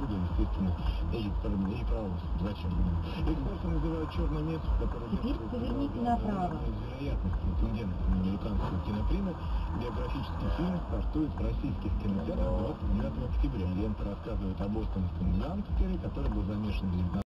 отсюда, естественно, едет и право. Зачем? Эксперты называют черный месяц, который... Теперь поверните направо. Вероятность претендентов на американскую кинопремию биографический фильм стартует в российских кинотеатрах 29 октября. Лента рассказывает об бостонском гангстере, который был замешан в 19